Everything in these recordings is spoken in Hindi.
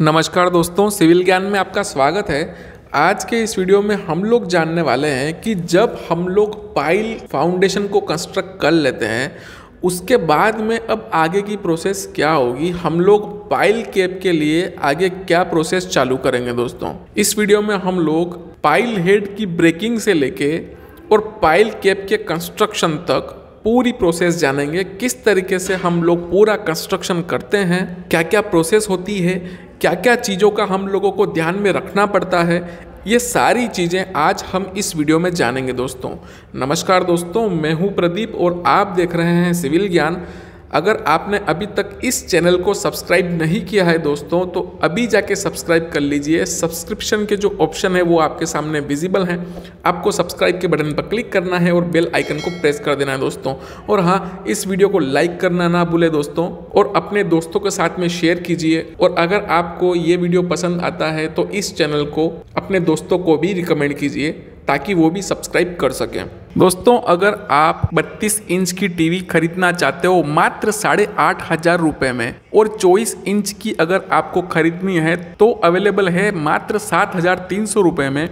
नमस्कार दोस्तों, सिविल ज्ञान में आपका स्वागत है। आज के इस वीडियो में हम लोग जानने वाले हैं कि जब हम लोग पाइल फाउंडेशन को कंस्ट्रक्ट कर लेते हैं, उसके बाद में अब आगे की प्रोसेस क्या होगी, हम लोग पाइल कैप के लिए आगे क्या प्रोसेस चालू करेंगे दोस्तों? इस वीडियो में हम लोग पाइल हेड की ब्रेकिंग से लेके और पाइल कैप के कंस्ट्रक्शन तक पूरी प्रोसेस जानेंगे। किस तरीके से हम लोग पूरा कंस्ट्रक्शन करते हैं क्या क्या प्रोसेस होती है क्या क्या चीज़ों का हम लोगों को ध्यान में रखना पड़ता है, ये सारी चीज़ें आज हम इस वीडियो में जानेंगे दोस्तों। नमस्कार दोस्तों, मैं हूँ प्रदीप और आप देख रहे हैं सिविल ज्ञान। अगर आपने अभी तक इस चैनल को सब्सक्राइब नहीं किया है दोस्तों तो अभी जाके सब्सक्राइब कर लीजिए। सब्सक्रिप्शन के जो ऑप्शन है, वो आपके सामने विजिबल हैं। आपको सब्सक्राइब के बटन पर क्लिक करना है और बेल आइकन को प्रेस कर देना है दोस्तों। और हाँ इस वीडियो को लाइक करना ना भूले दोस्तों, और अपने दोस्तों के साथ में शेयर कीजिए। और अगर आपको ये वीडियो पसंद आता है तो इस चैनल को, अपने दोस्तों को भी रिकमेंड कीजिए, ताकि वो भी सब्सक्राइब कर सकें। दोस्तों, अगर आप 32 इंच की टीवी खरीदना चाहते हो मात्र साढ़े आठ हज़ार रुपये में, और 24 इंच की अगर आपको खरीदनी है तो अवेलेबल है मात्र सात हज़ार तीन सौ रुपये में।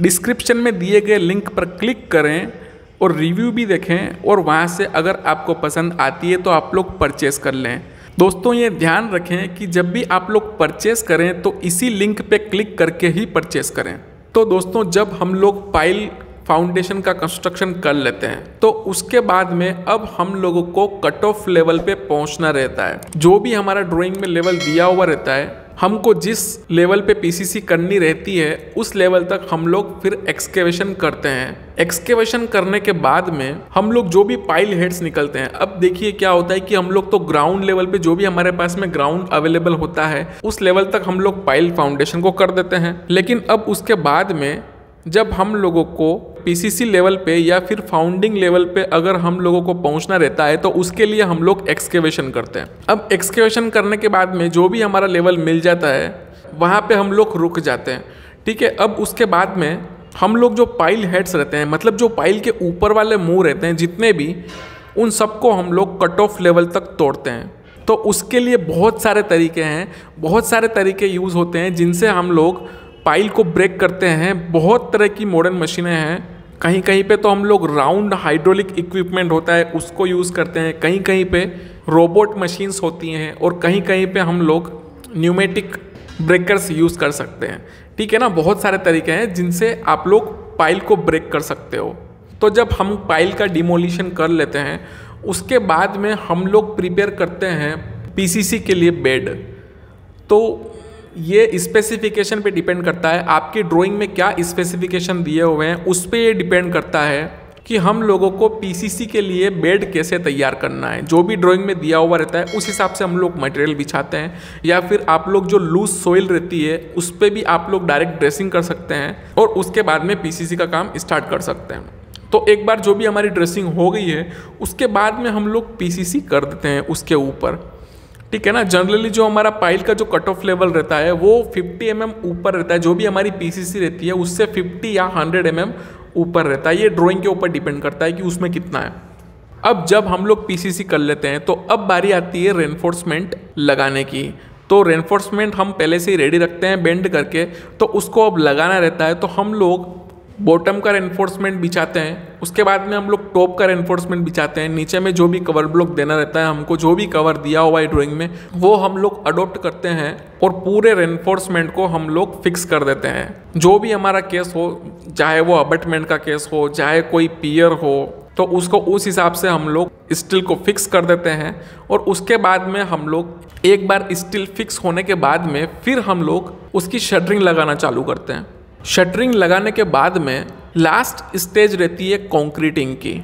डिस्क्रिप्शन में दिए गए लिंक पर क्लिक करें और रिव्यू भी देखें, और वहाँ से अगर आपको पसंद आती है तो आप लोग परचेस कर लें। दोस्तों, ये ध्यान रखें कि जब भी आप लोग परचेस करें तो इसी लिंक पे क्लिक करके ही परचेस करें। तो दोस्तों, जब हम लोग पाइल फाउंडेशन का कंस्ट्रक्शन कर लेते हैं। तो उसके बाद में अब हम लोगों को कट ऑफ़ लेवल पे पहुँचना रहता है। जो भी हमारा ड्राइंग में लेवल दिया हुआ रहता है, हमको जिस लेवल पे पीसीसी करनी रहती है, उस लेवल तक हम लोग फिर एक्सकेवेशन करते हैं। एक्सकेवेशन करने के बाद में हम लोग जो भी पाइल हेड्स निकलते हैं, अब देखिए क्या होता है कि हम लोग तो ग्राउंड लेवल पे जो भी हमारे पास में ग्राउंड अवेलेबल होता है, उस लेवल तक हम लोग पाइल फाउंडेशन को कर देते हैं। लेकिन अब उसके बाद में जब हम लोगों को पीसीसी लेवल पे या फिर फाउंडिंग लेवल पे अगर हम लोगों को पहुँचना रहता है तो उसके लिए हम लोग एक्सकेवेशन करते हैं। अब एक्सकेवेशन करने के बाद में जो भी हमारा लेवल मिल जाता है, वहाँ पे हम लोग रुक जाते हैं। ठीक है, अब उसके बाद में हम लोग जो पाइल हेड्स रहते हैं मतलब जो पाइल के ऊपर वाले मुँह रहते हैं, जितने भी, उन सबको हम लोग कट ऑफ़ लेवल तक तोड़ते हैं। तो उसके लिए बहुत सारे तरीके हैं, बहुत सारे तरीके यूज़ होते हैं, जिनसे हम लोग पाइल को ब्रेक करते हैं, बहुत तरह की मॉडर्न मशीनें हैं। कहीं कहीं पे तो हम लोग राउंड हाइड्रोलिक इक्विपमेंट होता है, उसको यूज़ करते हैं। कहीं कहीं पे रोबोट मशीन्स होती हैं और कहीं कहीं पे हम लोग न्यूमेटिक ब्रेकर्स यूज़ कर सकते हैं। ठीक है ना? बहुत सारे तरीके हैं जिनसे आप लोग पाइल को ब्रेक कर सकते हो। तो जब हम पाइल का डिमोलिशन कर लेते हैं, उसके बाद में हम लोग प्रिपेयर करते हैं पीसीसी के लिए बेड तो ये स्पेसिफिकेशन पे डिपेंड करता है, आपकी ड्राइंग में क्या स्पेसिफिकेशन दिए हुए हैं, उस पर ये डिपेंड करता है कि हम लोगों को पीसीसी के लिए बेड कैसे तैयार करना है। जो भी ड्राइंग में दिया हुआ रहता है, उस हिसाब से हम लोग मटेरियल बिछाते हैं, या फिर आप लोग जो लूज सोइल रहती है, उस पर भी आप लोग डायरेक्ट ड्रेसिंग कर सकते हैं, और उसके बाद में पीसीसी का काम स्टार्ट कर सकते हैं। तो एक बार जो भी हमारी ड्रेसिंग हो गई है, उसके बाद में हम लोग पीसीसी कर देते हैं उसके ऊपर। ठीक है ना? जनरली जो हमारा पाइल का जो कट ऑफ़ लेवल रहता है, वो 50 एम ऊपर रहता है। जो भी हमारी पीसीसी रहती है, उससे 50 या 100 एम mm ऊपर रहता है। ये ड्राइंग के ऊपर डिपेंड करता है कि उसमें कितना है। अब जब हम लोग पीसीसी कर लेते हैं तो अब बारी आती है रेनफोर्समेंट लगाने की। तो रेनफोर्समेंट हम पहले से ही रेडी रखते हैं बेंड करके। तो उसको अब लगाना रहता है तो हम लोग बॉटम का रेनफोर्समेंट बिछाते हैं। उसके बाद में हम लोग टॉप का एनफोर्समेंट बिछाते हैं। नीचे में जो भी कवर ब्लॉक देना रहता है, हमको जो भी कवर दिया हुआ है ड्राइंग में, वो हम लोग अडोप्ट करते हैं और पूरे रेनफोर्समेंट को हम लोग फिक्स कर देते हैं। जो भी हमारा केस हो, चाहे वो अबटमेंट का केस हो, चाहे कोई पियर हो तो उसको उस हिसाब से हम लोग स्टील को फिक्स कर देते हैं और उसके बाद में हम लोग एक बार स्टील फिक्स होने के बाद में फिर हम लोग उसकी शटरिंग लगाना चालू करते हैं। शटरिंग लगाने के बाद में लास्ट स्टेज रहती है कॉन्क्रीटिंग की।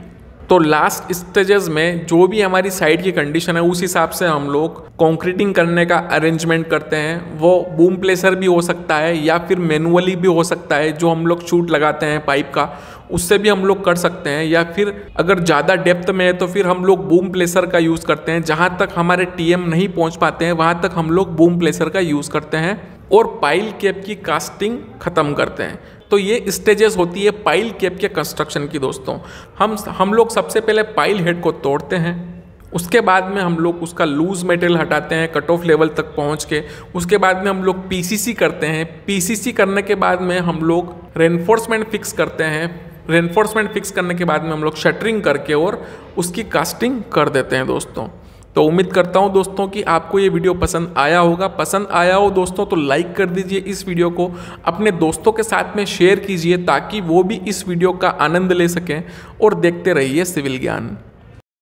तो लास्ट स्टेजेस में जो भी हमारी साइड की कंडीशन है, उस हिसाब से हम लोग कॉन्क्रीटिंग करने का अरेंजमेंट करते हैं। वो बूम प्लेसर भी हो सकता है या फिर मैनुअली भी हो सकता है, जो हम लोग शूट लगाते हैं पाइप का, उससे भी हम लोग कर सकते हैं। या फिर अगर ज़्यादा डेप्थ में है तो फिर हम लोग बूम प्लेसर का यूज़ करते हैं। जहाँ तक हमारे टीएम नहीं पहुँच पाते हैं, वहाँ तक हम लोग बूम प्लेसर का यूज़ करते हैं। और पाइल कैप की कास्टिंग ख़त्म करते हैं। तो ये स्टेजेस होती है पाइल कैप के कंस्ट्रक्शन की दोस्तों। हम हम लोग सबसे पहले पाइल हेड को तोड़ते हैं। उसके बाद में हम लोग उसका लूज मटेरियल हटाते हैं कट ऑफ़ लेवल तक पहुँच के। उसके बाद में हम लोग पीसीसी करते हैं। पीसीसी करने के बाद में हम लोग रेनफोर्समेंट फिक्स करते हैं। रेनफोर्समेंट फिक्स करने के बाद में हम लोग शटरिंग करके और उसकी कास्टिंग कर देते हैं दोस्तों। तो उम्मीद करता हूँ दोस्तों कि आपको ये वीडियो पसंद आया होगा। पसंद आया हो दोस्तों तो लाइक कर दीजिए इस वीडियो को। अपने दोस्तों के साथ में शेयर कीजिए ताकि वो भी इस वीडियो का आनंद ले सकें और देखते रहिए सिविल ज्ञान।